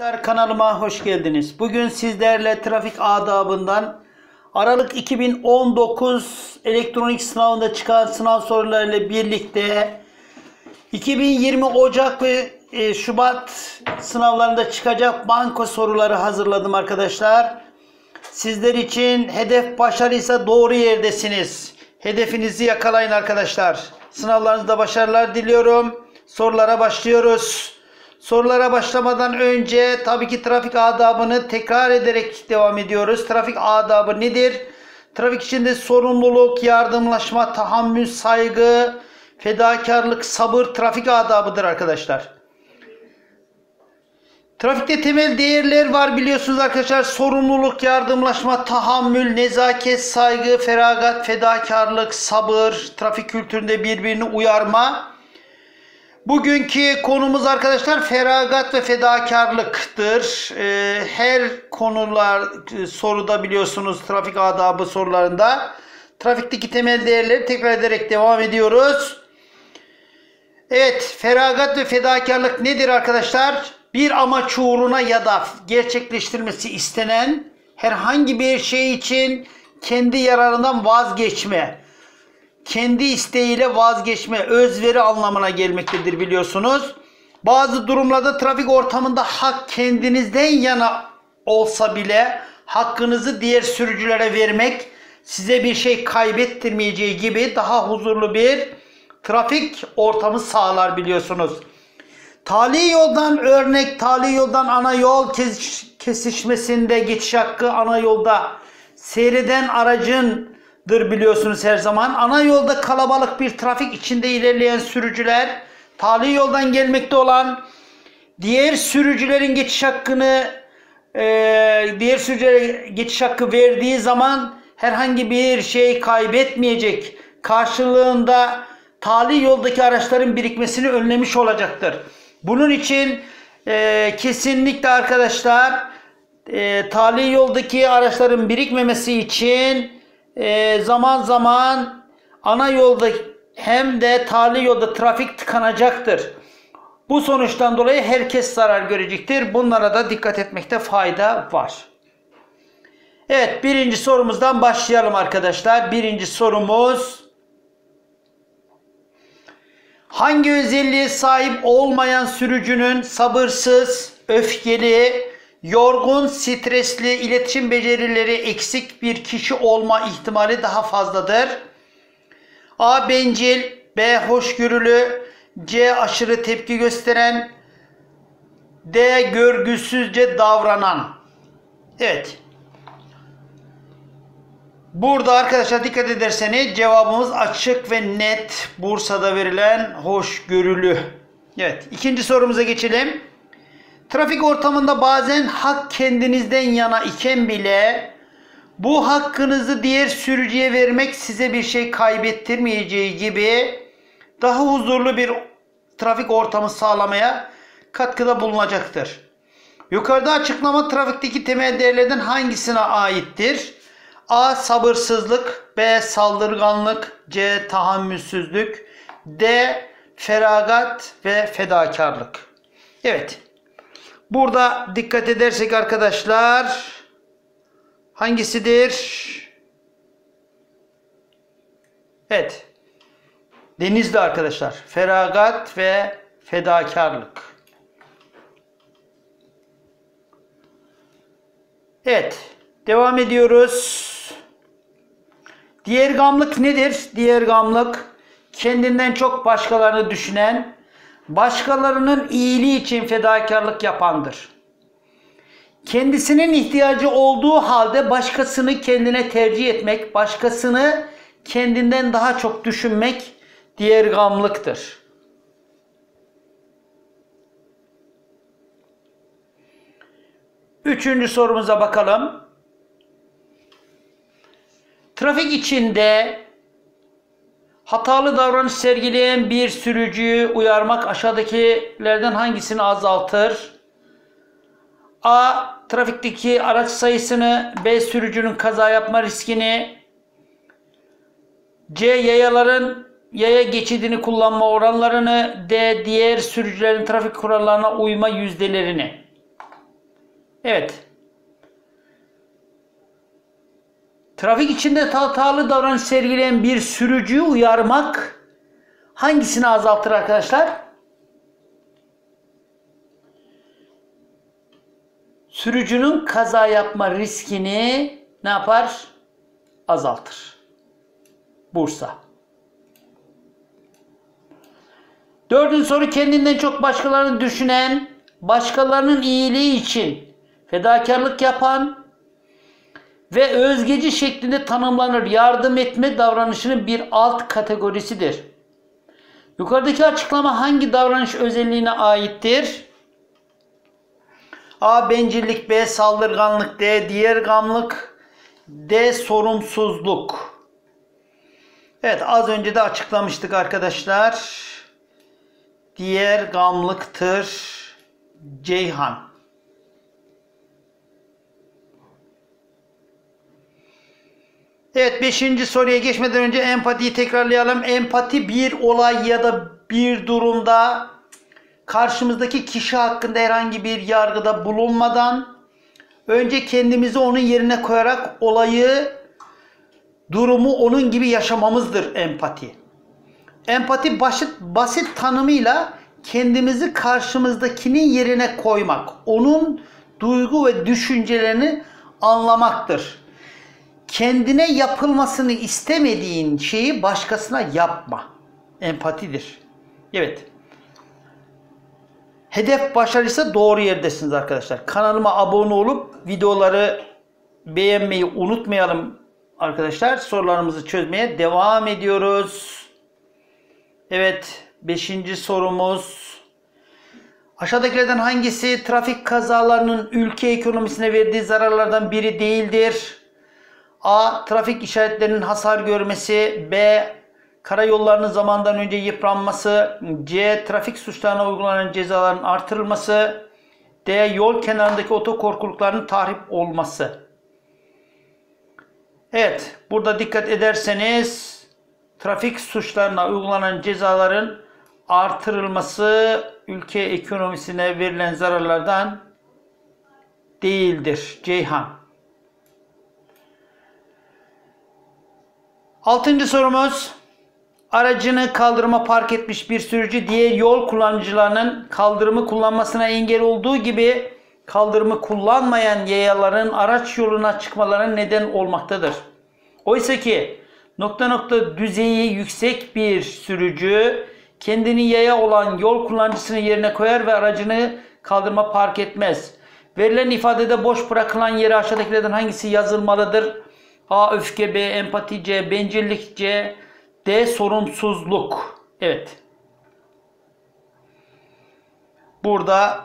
Arkadaşlar kanalıma hoş geldiniz. Bugün sizlerle trafik adabından Aralık 2019 elektronik sınavında çıkan sınav sorularıyla birlikte 2020 Ocak ve e, Şubat sınavlarında çıkacak banko soruları hazırladım arkadaşlar. Sizler için hedef başarıysa doğru yerdesiniz. Hedefinizi yakalayın arkadaşlar. Sınavlarınızda başarılar diliyorum. Sorulara başlıyoruz. Sorulara başlamadan önce tabii ki trafik adabını tekrar ederek devam ediyoruz. Trafik adabı nedir? Trafik içinde sorumluluk, yardımlaşma, tahammül, saygı, fedakarlık, sabır trafik adabıdır arkadaşlar. Trafikte temel değerler var biliyorsunuz arkadaşlar. Sorumluluk, yardımlaşma, tahammül, nezaket, saygı, feragat, fedakarlık, sabır, trafik kültüründe birbirini uyarma. Bugünkü konumuz arkadaşlar feragat ve fedakarlıktır. Ee, her konular e, soruda biliyorsunuz trafik adabı sorularında. Trafikteki temel değerleri tekrar ederek devam ediyoruz. Evet feragat ve fedakarlık nedir arkadaşlar? Bir amaç uğruna ya da gerçekleştirmesi istenen herhangi bir şey için kendi yararından vazgeçme kendi isteğiyle vazgeçme, özveri anlamına gelmektedir biliyorsunuz. Bazı durumlarda trafik ortamında hak kendinizden yana olsa bile hakkınızı diğer sürücülere vermek size bir şey kaybettirmeyeceği gibi daha huzurlu bir trafik ortamı sağlar biliyorsunuz. Tali yoldan örnek, tali yoldan ana yol kesişmesinde geçiş hakkı ana yolda seyreden aracın dır biliyorsunuz her zaman. Ana yolda kalabalık bir trafik içinde ilerleyen sürücüler tali yoldan gelmekte olan diğer sürücülerin geçiş hakkını e, diğer sürücülere geçiş hakkı verdiği zaman herhangi bir şey kaybetmeyecek. Karşılığında tali yoldaki araçların birikmesini önlemiş olacaktır. Bunun için e, kesinlikle arkadaşlar e, tali yoldaki araçların birikmemesi için e, zaman zaman ana yolda hem de tali yolda trafik tıkanacaktır. Bu sonuçtan dolayı herkes zarar görecektir. Bunlara da dikkat etmekte fayda var. Evet birinci sorumuzdan başlayalım arkadaşlar. Birinci sorumuz Hangi özelliğe sahip olmayan sürücünün sabırsız, öfkeli, yorgun, stresli, iletişim becerileri eksik bir kişi olma ihtimali daha fazladır. A. Bencil B. Hoşgörülü C. Aşırı tepki gösteren D. Görgüsüzce davranan Evet. Burada arkadaşlar dikkat ederseniz cevabımız açık ve net. Bursa'da verilen hoşgörülü. Evet. ikinci sorumuza geçelim. Trafik ortamında bazen hak kendinizden yana iken bile bu hakkınızı diğer sürücüye vermek size bir şey kaybettirmeyeceği gibi daha huzurlu bir trafik ortamı sağlamaya katkıda bulunacaktır. Yukarıda açıklama trafikteki temel değerlerden hangisine aittir? A. Sabırsızlık B. Saldırganlık C. Tahammülsüzlük D. Feragat ve fedakarlık. Evet. Burada dikkat edersek arkadaşlar hangisidir? Evet. Denizli arkadaşlar. Feragat ve fedakarlık. Evet. Devam ediyoruz. Diğer gamlık nedir? Diğer gamlık kendinden çok başkalarını düşünen, başkalarının iyiliği için fedakarlık yapandır. Kendisinin ihtiyacı olduğu halde başkasını kendine tercih etmek, başkasını kendinden daha çok düşünmek diğer gamlıktır. Üçüncü sorumuza bakalım. Trafik içinde Hatalı davranış sergileyen bir sürücüyü uyarmak aşağıdakilerden hangisini azaltır? A. Trafikteki araç sayısını B. Sürücünün kaza yapma riskini C. Yayaların yaya geçidini kullanma oranlarını D. Diğer sürücülerin trafik kurallarına uyma yüzdelerini Evet. Trafik içinde hatalı davranış sergileyen bir sürücüyü uyarmak hangisini azaltır arkadaşlar? Sürücünün kaza yapma riskini ne yapar? Azaltır. Bursa. Dördüncü soru kendinden çok başkalarını düşünen, başkalarının iyiliği için fedakarlık yapan ve özgeci şeklinde tanımlanır yardım etme davranışının bir alt kategorisidir. Yukarıdaki açıklama hangi davranış özelliğine aittir? A. Bencillik B. Saldırganlık D. Diğer gamlık D. Sorumsuzluk Evet az önce de açıklamıştık arkadaşlar. Diğer gamlıktır Ceyhan. Evet beşinci soruya geçmeden önce empatiyi tekrarlayalım. Empati bir olay ya da bir durumda karşımızdaki kişi hakkında herhangi bir yargıda bulunmadan önce kendimizi onun yerine koyarak olayı, durumu onun gibi yaşamamızdır empati. Empati basit, basit tanımıyla kendimizi karşımızdakinin yerine koymak, onun duygu ve düşüncelerini anlamaktır. Kendine yapılmasını istemediğin şeyi başkasına yapma. Empatidir. Evet. Hedef başarıysa doğru yerdesiniz arkadaşlar. Kanalıma abone olup videoları beğenmeyi unutmayalım arkadaşlar. Sorularımızı çözmeye devam ediyoruz. Evet. Beşinci sorumuz. Aşağıdakilerden hangisi trafik kazalarının ülke ekonomisine verdiği zararlardan biri değildir? A. Trafik işaretlerinin hasar görmesi. B. Karayollarının zamandan önce yıpranması. C. Trafik suçlarına uygulanan cezaların artırılması. D. Yol kenarındaki otokorkulukların tahrip olması. Evet. Burada dikkat ederseniz trafik suçlarına uygulanan cezaların artırılması ülke ekonomisine verilen zararlardan değildir. Ceyhan. Altıncı sorumuz. Aracını kaldırıma park etmiş bir sürücü diğer yol kullanıcılarının kaldırımı kullanmasına engel olduğu gibi kaldırımı kullanmayan yayaların araç yoluna çıkmalarına neden olmaktadır. Oysa ki nokta nokta düzeyi yüksek bir sürücü kendini yaya olan yol kullanıcısının yerine koyar ve aracını kaldırma park etmez. Verilen ifadede boş bırakılan yere aşağıdakilerden hangisi yazılmalıdır? A. Öfke B. Empati C. Bencillik C. D. Sorumsuzluk. Evet. Burada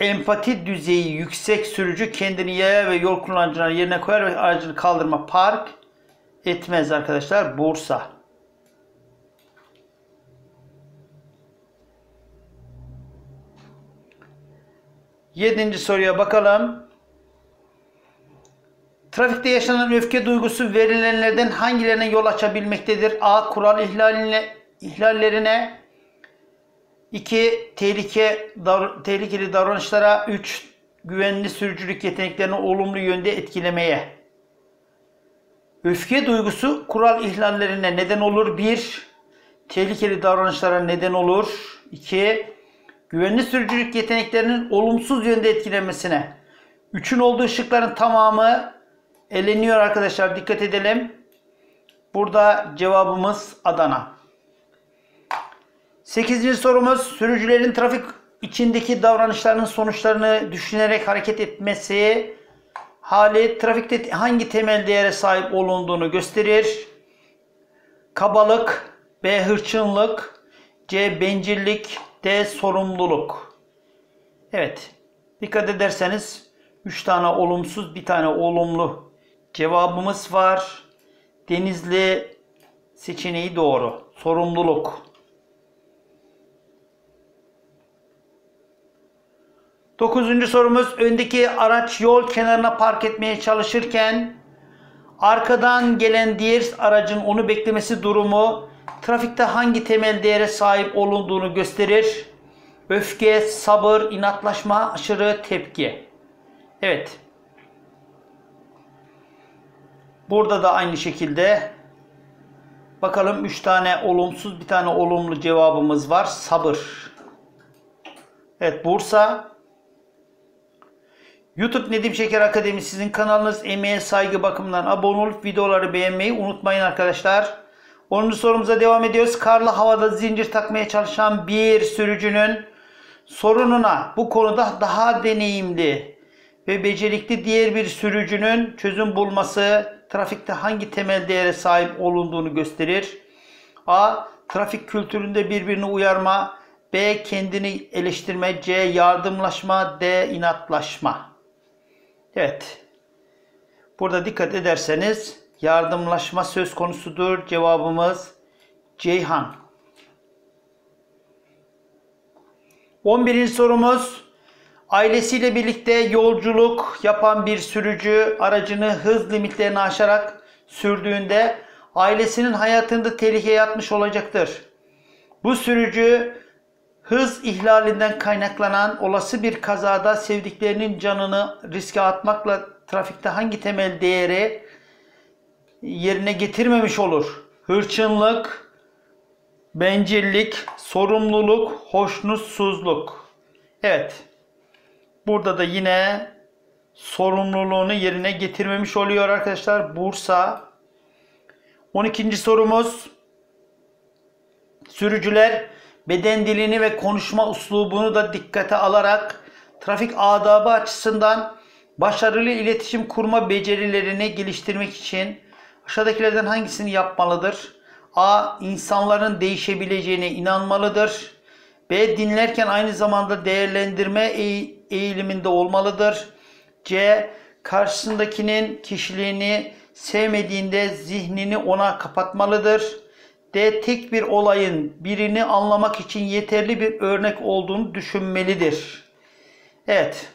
empati düzeyi yüksek sürücü kendini yaya ve yol kullanıcılarının yerine koyar ve aracını kaldırma park etmez arkadaşlar. Bursa. Yedinci soruya bakalım. Trafikte yaşanan öfke duygusu verilenlerden hangilerine yol açabilmektedir? A. Kural ihlaline, ihlallerine 2. Tehlike, davr tehlikeli davranışlara 3. Güvenli sürücülük yeteneklerini olumlu yönde etkilemeye. Öfke duygusu kural ihlallerine neden olur. 1. Tehlikeli davranışlara neden olur. 2. Güvenli sürücülük yeteneklerinin olumsuz yönde etkilemesine. 3'ün olduğu ışıkların tamamı eleniyor arkadaşlar. Dikkat edelim. Burada cevabımız Adana. 8. sorumuz sürücülerin trafik içindeki davranışlarının sonuçlarını düşünerek hareket etmesi hali trafikte hangi temel değere sahip olunduğunu gösterir. Kabalık, B hırçınlık, C bencillik, D sorumluluk. Evet. Dikkat ederseniz 3 tane olumsuz, bir tane olumlu cevabımız var. Denizli seçeneği doğru. Sorumluluk. Dokuzuncu sorumuz öndeki araç yol kenarına park etmeye çalışırken arkadan gelen diğer aracın onu beklemesi durumu trafikte hangi temel değere sahip olunduğunu gösterir. Öfke, sabır, inatlaşma, aşırı tepki. Evet. Burada da aynı şekilde bakalım 3 tane olumsuz bir tane olumlu cevabımız var. Sabır. Evet Bursa. YouTube Nedim Şeker Akademi sizin kanalınız. Emeğe saygı bakımından abone olup videoları beğenmeyi unutmayın arkadaşlar. 10. sorumuza devam ediyoruz. Karlı havada zincir takmaya çalışan bir sürücünün sorununa bu konuda daha deneyimli ve becerikli diğer bir sürücünün çözüm bulması trafikte hangi temel değere sahip olunduğunu gösterir. A. Trafik kültüründe birbirini uyarma. B. Kendini eleştirme. C. Yardımlaşma. D. inatlaşma. Evet. Burada dikkat ederseniz yardımlaşma söz konusudur. Cevabımız Ceyhan. 11. sorumuz ailesiyle birlikte yolculuk yapan bir sürücü aracını hız limitlerini aşarak sürdüğünde ailesinin hayatında tehlikeye atmış olacaktır. Bu sürücü hız ihlalinden kaynaklanan olası bir kazada sevdiklerinin canını riske atmakla trafikte hangi temel değeri yerine getirmemiş olur? Hırçınlık, bencillik, sorumluluk, hoşnutsuzluk. Evet. Burada da yine sorumluluğunu yerine getirmemiş oluyor arkadaşlar. Bursa. 12. sorumuz. Sürücüler beden dilini ve konuşma uslubunu da dikkate alarak trafik adabı açısından başarılı iletişim kurma becerilerini geliştirmek için aşağıdakilerden hangisini yapmalıdır? A. İnsanların değişebileceğine inanmalıdır. B. Dinlerken aynı zamanda değerlendirme eğiliminde olmalıdır. C. Karşısındakinin kişiliğini sevmediğinde zihnini ona kapatmalıdır. D. Tek bir olayın birini anlamak için yeterli bir örnek olduğunu düşünmelidir. Evet.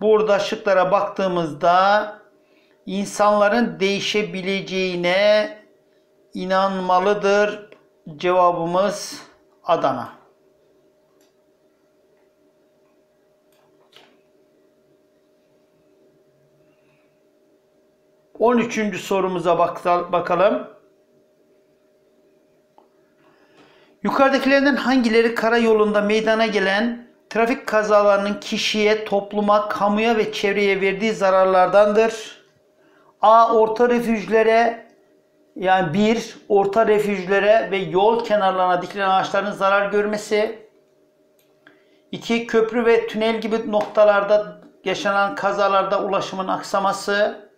Burada şıklara baktığımızda insanların değişebileceğine inanmalıdır. Cevabımız Adana. On üçüncü sorumuza bakalım. Yukarıdakilerden hangileri karayolunda meydana gelen trafik kazalarının kişiye, topluma, kamuya ve çevreye verdiği zararlardandır? A. Orta refüjlere yani bir orta refüjlere ve yol kenarlarına dikilen ağaçların zarar görmesi. iki Köprü ve tünel gibi noktalarda yaşanan kazalarda ulaşımın aksaması.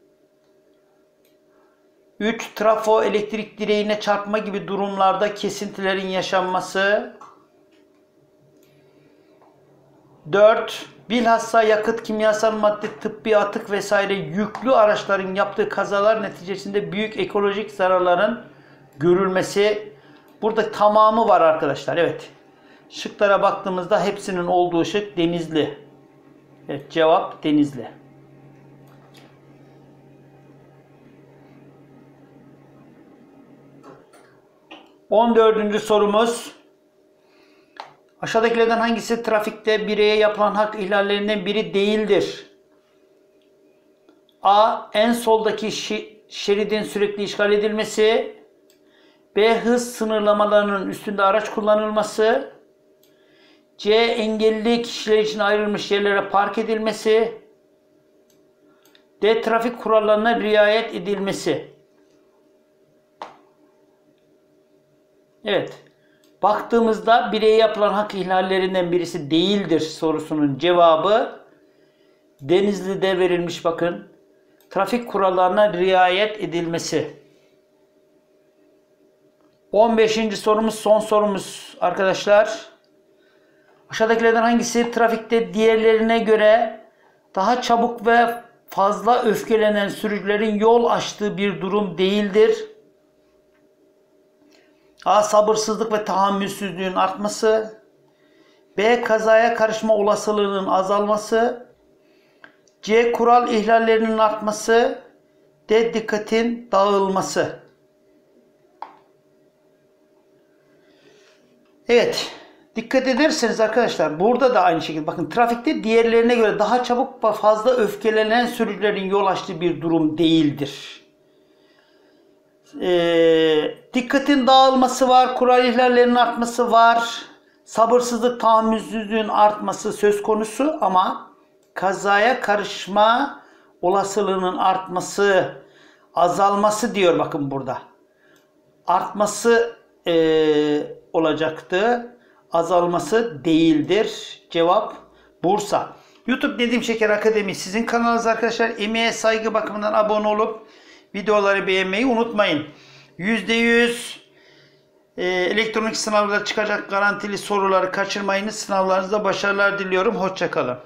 3. Trafo elektrik direğine çarpma gibi durumlarda kesintilerin yaşanması. 4. Bilhassa yakıt, kimyasal madde, tıbbi atık vesaire yüklü araçların yaptığı kazalar neticesinde büyük ekolojik zararların görülmesi. Burada tamamı var arkadaşlar. Evet. Şıklara baktığımızda hepsinin olduğu şık Denizli. Evet cevap Denizli. 14. sorumuz. Aşağıdakilerden hangisi trafikte bireye yapılan hak ihlallerinden biri değildir? A. En soldaki şeridin sürekli işgal edilmesi. B. Hız sınırlamalarının üstünde araç kullanılması. C. Engelli kişiler için ayrılmış yerlere park edilmesi. D. Trafik kurallarına riayet edilmesi. Evet. Baktığımızda bireye yapılan hak ihlallerinden birisi değildir sorusunun cevabı Denizli'de verilmiş bakın. Trafik kurallarına riayet edilmesi. 15. sorumuz son sorumuz arkadaşlar. Aşağıdakilerden hangisi trafikte diğerlerine göre daha çabuk ve fazla öfkelenen sürücülerin yol açtığı bir durum değildir? A. Sabırsızlık ve tahammülsüzlüğün artması. B. Kazaya karışma olasılığının azalması. C. Kural ihlallerinin artması. D. Dikkatin dağılması. Evet. Dikkat ederseniz arkadaşlar burada da aynı şekilde bakın trafikte diğerlerine göre daha çabuk ve fazla öfkelenen sürücülerin yol açtığı bir durum değildir. Ee, dikkatin dağılması var, kural ihlallerinin artması var, sabırsızlık, tahammülsüzlüğün artması söz konusu ama kazaya karışma olasılığının artması, azalması diyor bakın burada. Artması eee, olacaktı, azalması değildir. Cevap Bursa. YouTube Nedim Şeker Akademi sizin kanalınız arkadaşlar. Emeğe saygı bakımından abone olup videoları beğenmeyi unutmayın. %100 e, elektronik sınavda çıkacak garantili soruları kaçırmayınız. Sınavlarınızda başarılar diliyorum. Hoşçakalın.